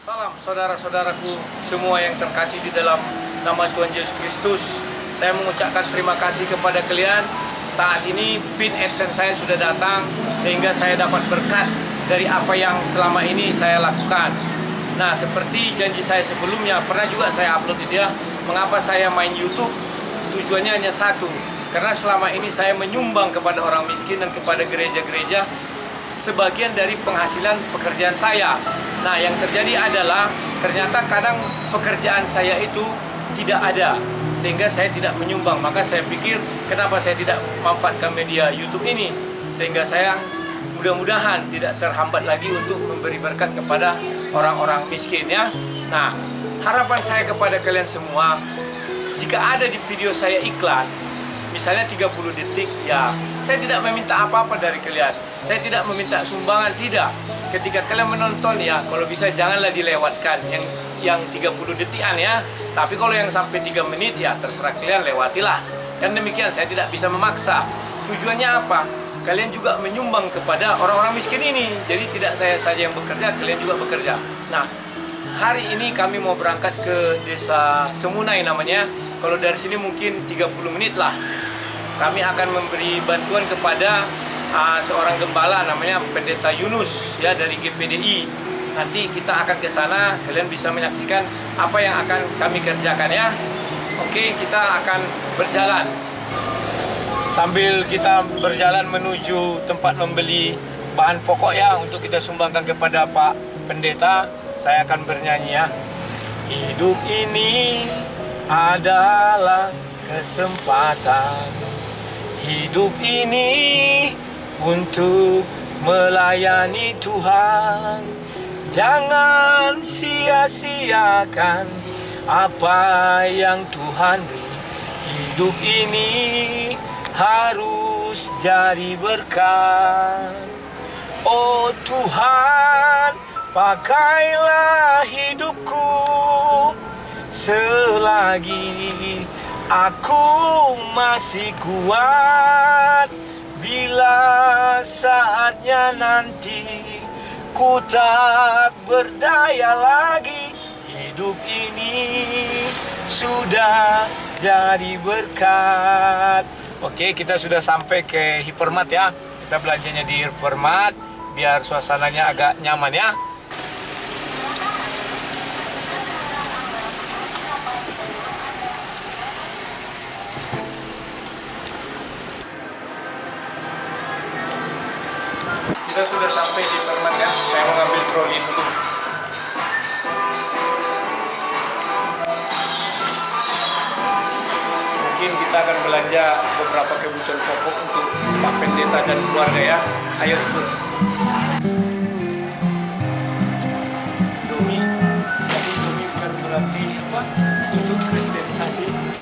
Salam saudara-saudaraku semua yang terkasih di dalam nama Tuhan Yesus Kristus. Saya mengucapkan terima kasih kepada kalian. Saat ini pin AdSense saya sudah datang sehingga saya dapat berkat dari apa yang selama ini saya lakukan. Nah, seperti janji saya sebelumnya, pernah juga saya upload di dia, mengapa saya main YouTube? Tujuannya hanya satu, karena selama ini saya menyumbang kepada orang miskin dan kepada gereja-gereja sebagian dari penghasilan pekerjaan saya. Nah, yang terjadi adalah ternyata kadang pekerjaan saya itu tidak ada sehingga saya tidak menyumbang. Maka saya pikir kenapa saya tidak memanfaatkan media YouTube ini sehingga saya mudah-mudahan tidak terhambat lagi untuk memberi berkat kepada orang-orang miskin ya. Nah, harapan saya kepada kalian semua jika ada di video saya iklan misalnya 30 detik ya saya tidak meminta apa-apa dari kalian saya tidak meminta sumbangan tidak ketika kalian menonton ya kalau bisa janganlah dilewatkan yang yang 30 detikan ya. Tapi kalau yang sampai 3 menit ya terserah kalian lewatilah. Kan demikian saya tidak bisa memaksa. Tujuannya apa? Kalian juga menyumbang kepada orang-orang miskin ini. Jadi tidak saya saja yang bekerja kalian juga bekerja. Nah hari ini kami mau berangkat ke desa Semunai namanya. Kalau dari sini mungkin 30 menit lah. Kami akan memberi bantuan kepada uh, seorang gembala namanya Pendeta Yunus ya dari GPDI. Nanti kita akan ke sana, kalian bisa menyaksikan apa yang akan kami kerjakan ya. Oke, kita akan berjalan. Sambil kita berjalan menuju tempat membeli bahan pokok ya untuk kita sumbangkan kepada Pak Pendeta, saya akan bernyanyi ya. Hidup ini adalah kesempatan hidup ini untuk melayani Tuhan. Jangan sia-siakan apa yang Tuhan beri. Hidup ini harus jadi berkat. Oh Tuhan, pakailah hidupku selagi Aku masih kuat bila saatnya nanti ku tak berdaya lagi hidup ini sudah jadi berkat. Oke, kita sudah sampai ke hipermat ya. Kita belanjanya di hipermat biar suasananya agak nyaman ya. Kita sudah sampai di Permat ya. Saya mau ngambil troli dulu. Mungkin kita akan belanja beberapa kebutuhan pokok untuk Pak Pendeta dan keluarga ya. Ayo ikut. Domi, tapi Domi bukan berarti apa? Untuk kristenisasi.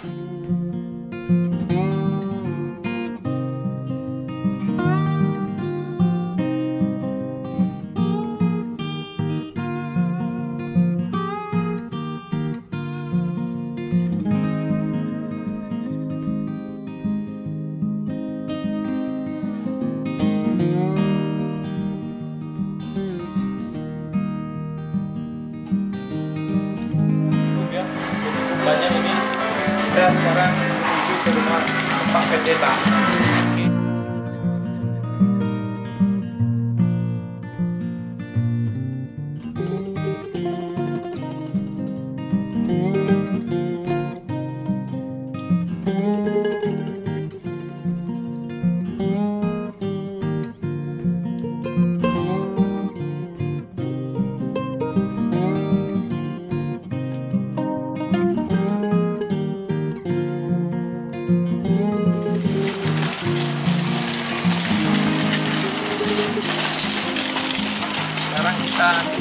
Sekarang menuju ke rumah Pak Pendeta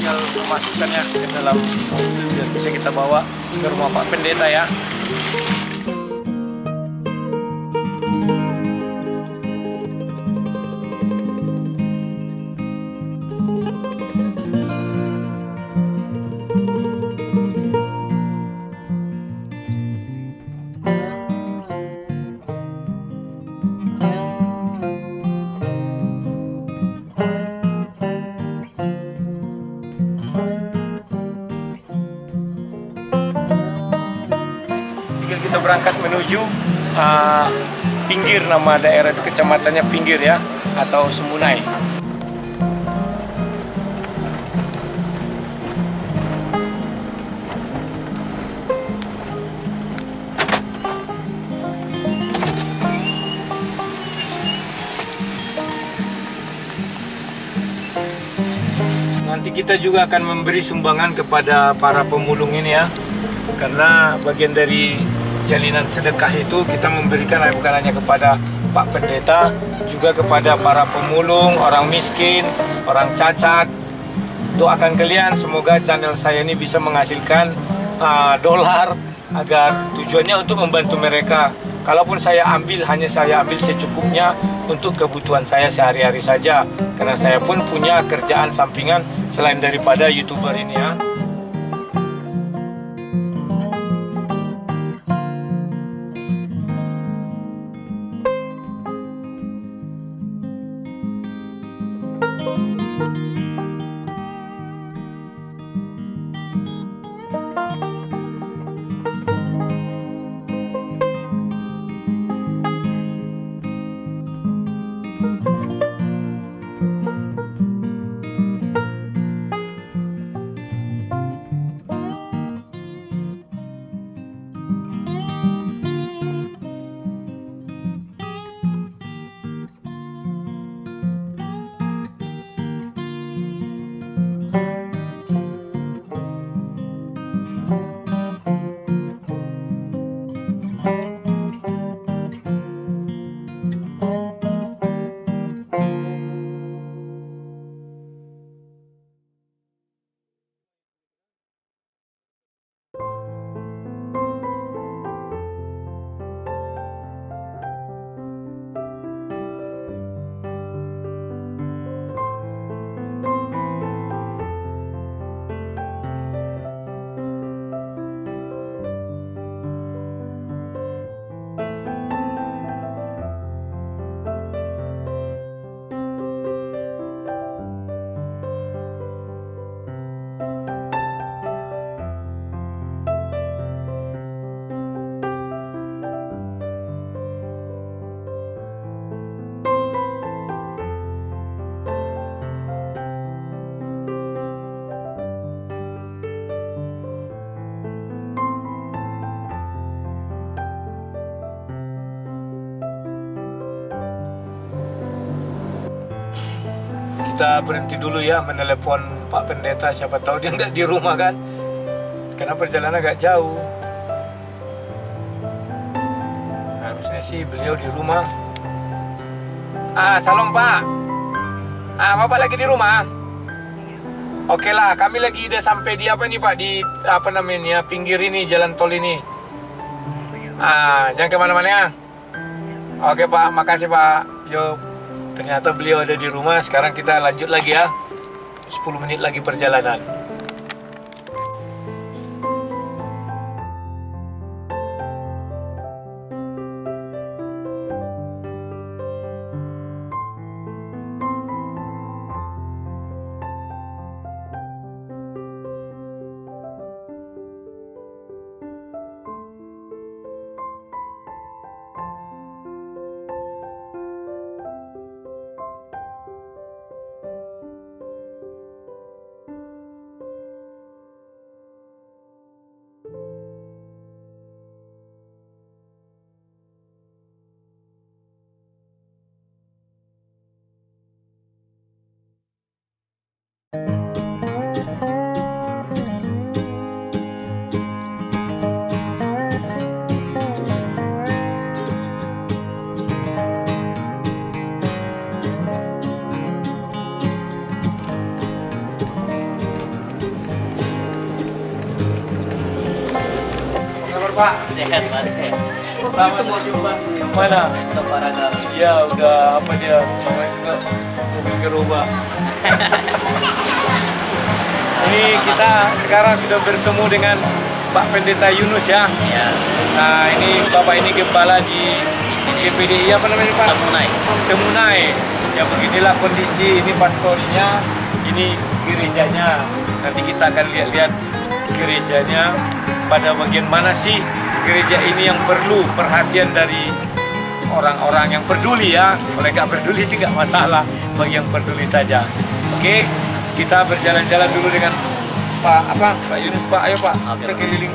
tinggal memasukkannya ke dalam mobil biar bisa kita bawa ke rumah Pak Pendeta ya kita berangkat menuju uh, pinggir nama daerah itu kecamatannya pinggir ya atau Semunai. Nanti kita juga akan memberi sumbangan kepada para pemulung ini ya. Karena bagian dari jalinan sedekah itu kita memberikan bukan hanya kepada Pak Pendeta, juga kepada para pemulung, orang miskin, orang cacat. Doakan kalian semoga channel saya ini bisa menghasilkan uh, dolar agar tujuannya untuk membantu mereka. Kalaupun saya ambil, hanya saya ambil secukupnya untuk kebutuhan saya sehari-hari saja. Karena saya pun punya kerjaan sampingan selain daripada youtuber ini ya. Kita berhenti dulu ya menelepon Pak Pendeta siapa tahu dia nggak di rumah kan karena perjalanan agak jauh harusnya sih beliau di rumah ah salam Pak ah Bapak lagi di rumah Oke lah, kami lagi udah sampai di apa nih Pak di apa namanya pinggir ini jalan tol ini. Ah, jangan ke mana-mana ya. Oke Pak, makasih Pak. Yuk. Ternyata beliau ada di rumah, sekarang kita lanjut lagi ya. 10 menit lagi perjalanan. Pak? Sehat Pak, sehat. Selamat berjumpa. Mana? Untuk para kami. Ya udah apa dia namanya juga mobil gerobak. Ini kita sekarang sudah bertemu dengan Pak Pendeta Yunus ya. Ya, Nah ini Bapak ini gembala di GPDI apa namanya Pak? Samunai. Semunai. Ya beginilah kondisi ini pastorinya, ini gerejanya. Nanti kita akan lihat-lihat gerejanya pada bagian mana sih gereja ini yang perlu perhatian dari orang-orang yang peduli ya. Kalau nggak peduli sih nggak masalah bagi yang peduli saja. Oke, kita berjalan-jalan dulu dengan Pak apa? Pak Yunus Pak ayo Pak. Kita keliling.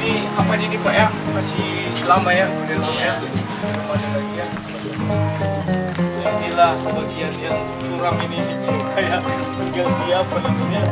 Ini apa ini Pak ya? Masih lama ya? Udah lama ya? Belum ada lagi ya inilah bagian yang curam ini. Kayak ganti apa namanya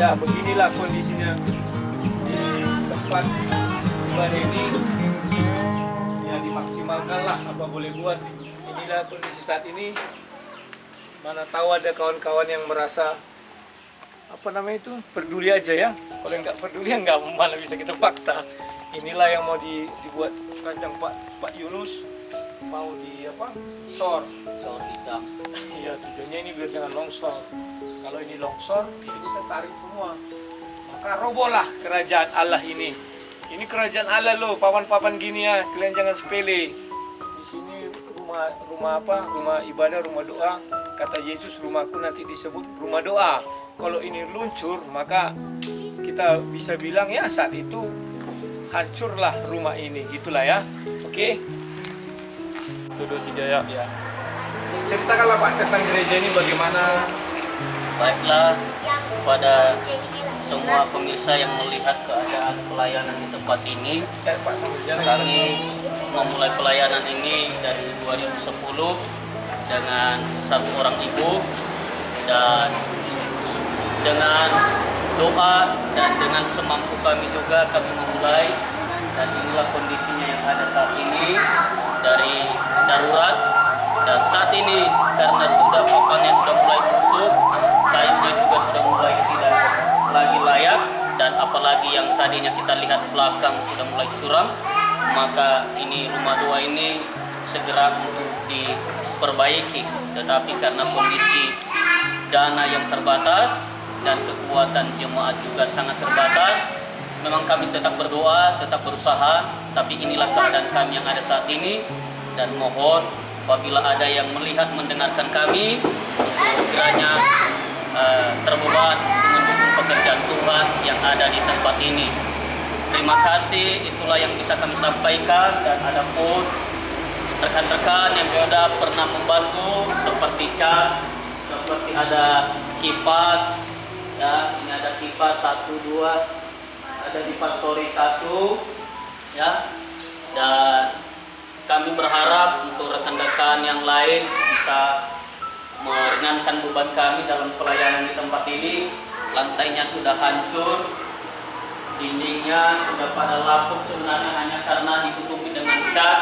ya beginilah kondisinya. Di tempat ibadah ini ya dimaksimalkan lah apa boleh buat. Inilah kondisi saat ini. Mana tahu ada kawan-kawan yang merasa apa namanya itu peduli aja ya. Kalau yang nggak peduli nggak mana bisa kita paksa. Inilah yang mau di- dibuat rancang Pak Pak Yunus. Mau di apa? Cor. Cor hitam. iya tujuannya ini biar jangan longsor kalau ini longsor ini kita tarik semua. Maka robohlah kerajaan Allah ini. Ini kerajaan Allah loh papan-papan gini ya kalian jangan sepele. Di sini rumah rumah apa? Rumah ibadah rumah doa. Kata Yesus rumahku nanti disebut rumah doa. Kalau ini luncur maka kita bisa bilang ya saat itu hancurlah rumah ini. Gitulah ya. Oke? Duduk hidayah. Ya ceritakanlah pak tentang gereja ini bagaimana Baiklah kepada semua pemirsa yang melihat keadaan pelayanan di tempat ini. Kami memulai pelayanan ini dari 2010 dengan satu orang ibu dan dengan doa dan dengan semampu kami juga kami memulai dan inilah kondisinya yang ada saat ini dari darurat dan saat ini karena sudah papannya sudah mulai busuk kayunya juga sudah mulai tidak lagi layak dan apalagi yang tadinya kita lihat belakang sudah mulai curam maka ini rumah dua ini segera untuk diperbaiki. Tetapi karena kondisi dana yang terbatas dan kekuatan jemaat juga sangat terbatas memang kami tetap berdoa tetap berusaha tapi inilah keadaan kami yang ada saat ini. Dan mohon apabila ada yang melihat mendengarkan kami kiranya mendukung pekerjaan Tuhan yang ada di tempat ini. Terima kasih itulah yang bisa kami sampaikan dan ada pun rekan-rekan yang sudah pernah membantu seperti cat seperti ada kipas ya ini ada kipas satu dua ada di pastori satu ya dan kami berharap untuk rekan-rekan yang lain bisa meringankan beban kami dalam pelayanan di tempat ini lantainya sudah hancur dindingnya sudah pada lapuk sebenarnya hanya karena ditutupi dengan cat.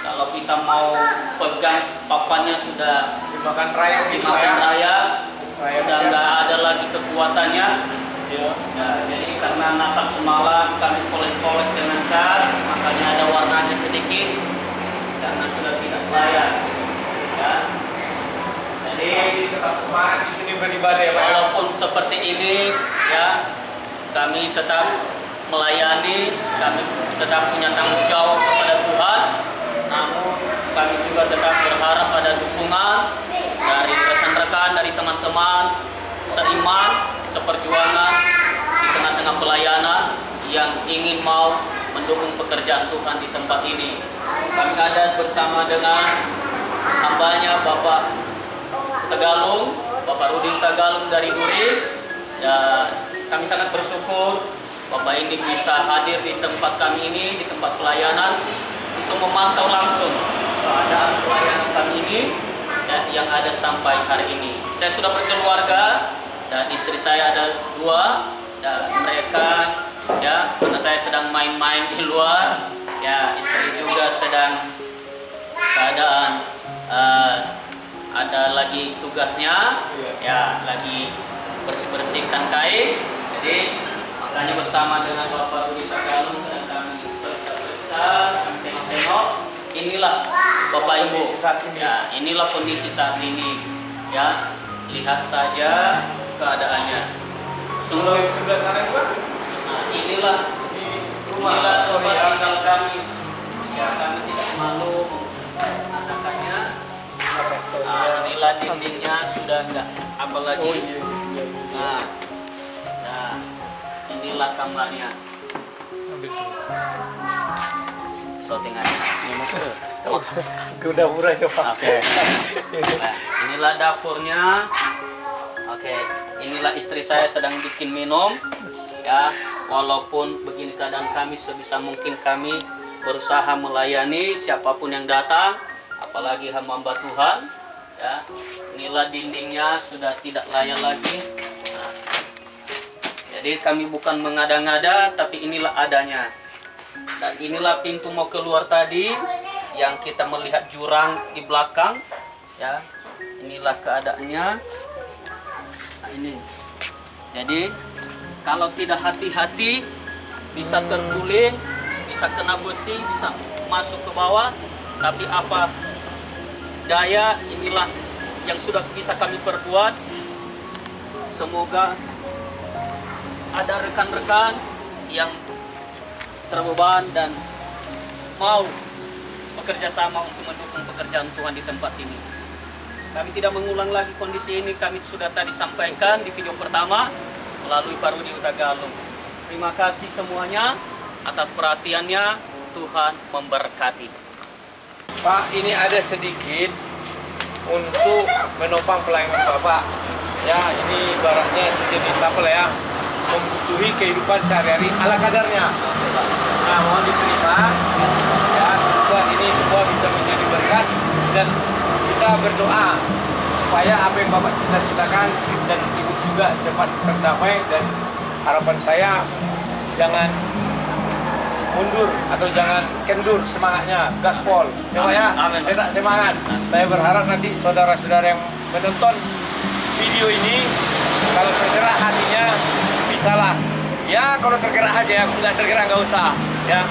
Kalau kita mau pegang papannya sudah dimakan raya dimakan ya raya. sudah nggak ada lagi kekuatannya. Ya, jadi karena napak semalam kami poles-poles dengan cat makanya ada warnanya sedikit karena sudah tidak layak. Ya jadi tetap sini beribadah ya walaupun seperti ini ya kami tetap melayani kami tetap punya tanggung jawab kepada Tuhan. Namun kami juga tetap berharap ada dukungan dari rekan-rekan dari teman-teman seiman seperjuangan di tengah-tengah pelayanan yang ingin mau mendukung pekerjaan Tuhan di tempat ini. Kami ada bersama dengan hambanya Bapak Tegalung, Bapak Rudin Tagalung dari Duri, dan kami sangat bersyukur Bapak ini bisa hadir di tempat kami ini, di tempat pelayanan untuk memantau langsung keadaan pelayanan kami ini ya, yang ada sampai hari ini. Saya sudah berkeluarga dan istri saya ada dua dan mereka ya karena saya sedang main-main di luar ya istri juga sedang keadaan uh, ada lagi tugasnya. Ya lagi bersih-bersihkan kain. Jadi makanya bersama dengan Bapak Rudi Tagalung sedang kami periksa-periksa kami tengok-tengok. Inilah Bapak Ibu. Saat ini. ya inilah kondisi saat ini. Ya lihat saja keadaannya. Sungguh yang sebelah sana nah, inilah di rumah. inilah tempat ya. tinggal kami. Ya kami tidak malu Nah, inilah dindingnya sudah enggak apalagi Oh, iya, iya, iya. nah, nah inilah kamarnya shootingannya Ke udah murah coba. Oke. nah, inilah dapurnya. Oke inilah istri saya sedang bikin minum ya. Walaupun begini keadaan kami sebisa mungkin kami berusaha melayani siapa pun yang datang apalagi hamba Tuhan ya inilah dindingnya sudah tidak layak lagi. Nah, jadi kami bukan mengada-ngada tapi inilah adanya. Dan inilah pintu mau keluar tadi yang kita melihat jurang di belakang. Ya inilah keadaannya. Nah, ini. Jadi kalau tidak hati-hati bisa terguling bisa kena besi bisa masuk ke bawah. Tapi apa daya inilah yang sudah bisa kami perbuat semoga ada rekan-rekan yang terbeban dan mau bekerja sama untuk mendukung pekerjaan Tuhan di tempat ini. Kami tidak mengulang lagi kondisi ini, kami sudah tadi sampaikan di video pertama melalui Parudi Utagalung. Terima kasih semuanya atas perhatiannya, Tuhan memberkati. Pak, ini ada sedikit untuk menopang pelayanan Bapak. Ya, ini ibaratnya sejenis apa ya, membutuhi kehidupan sehari-hari ala kadarnya. Nah, mohon diterima. Ya, semoga ini semua bisa menjadi berkat dan kita berdoa supaya apa yang Bapak cita-citakan dan Ibu juga cepat tercapai dan harapan saya jangan mundur atau jangan kendur semangatnya gaspol coba ya Amin. tetap semangat. Saya berharap nanti saudara-saudara yang menonton video ini kalau tergerak hatinya bisalah. Ya kalau tergerak aja ya tidak tergerak nggak usah. Ya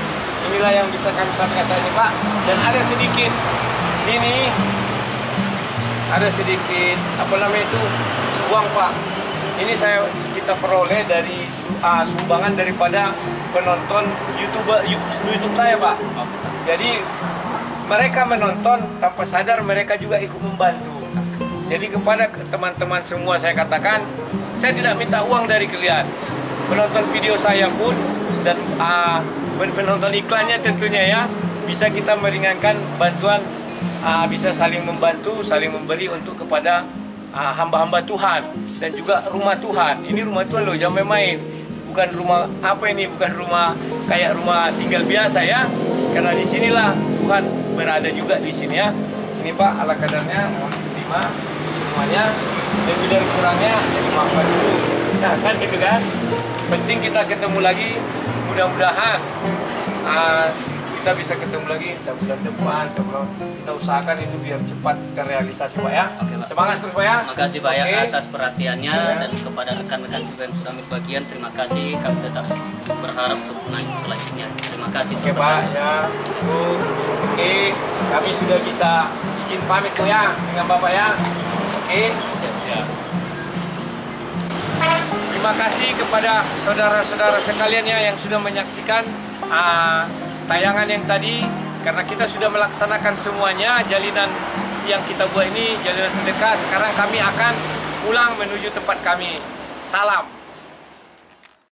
inilah yang bisa kami sampaikan saat ini Pak. Dan ada sedikit ini ada sedikit apa namanya itu uang Pak. Ini saya kita peroleh dari uh, sumbangan daripada penonton YouTube YouTube, YouTube saya Pak. Jadi mereka menonton tanpa sadar mereka juga ikut membantu. Jadi kepada teman-teman semua saya katakan saya tidak minta uang dari kalian. Penonton video saya pun dan uh, penonton iklannya tentunya ya bisa kita meringankan bantuan uh, bisa saling membantu saling memberi untuk kepada uh, hamba-hamba Tuhan dan juga rumah Tuhan. Ini rumah Tuhan loh jangan main bukan rumah apa ini bukan rumah kayak rumah tinggal biasa ya. Karena di sinilah Tuhan berada juga di sini ya. Ini Pak ala kadarnya mohon diterima semuanya. Lebih dari kurangnya ya dimaafkan dulu. Nah kan gitu kan? Penting kita ketemu lagi. Mudah-mudahan uh, kita bisa ketemu lagi entah bulan depan bulan kita usahakan itu biar cepat terrealisasi Pak ya Oke, Pak. semangat terus Pak ya Terima kasih banyak Oke. atas perhatiannya Ya. dan kepada rekan-rekan juga yang sudah ambil bagian. Terima kasih. Kami tetap berharap dukungan selanjutnya. Terima kasih. Oke Pak ya. Oke, kami sudah bisa izin pamit tuh ya dengan Bapak ya. Oke. Ya. Terima kasih kepada saudara-saudara sekalian ya yang sudah menyaksikan ah, tayangan yang tadi karena kita sudah melaksanakan semuanya jalinan siang kita buat ini jalinan sedekah sekarang kami akan pulang menuju tempat kami. Salam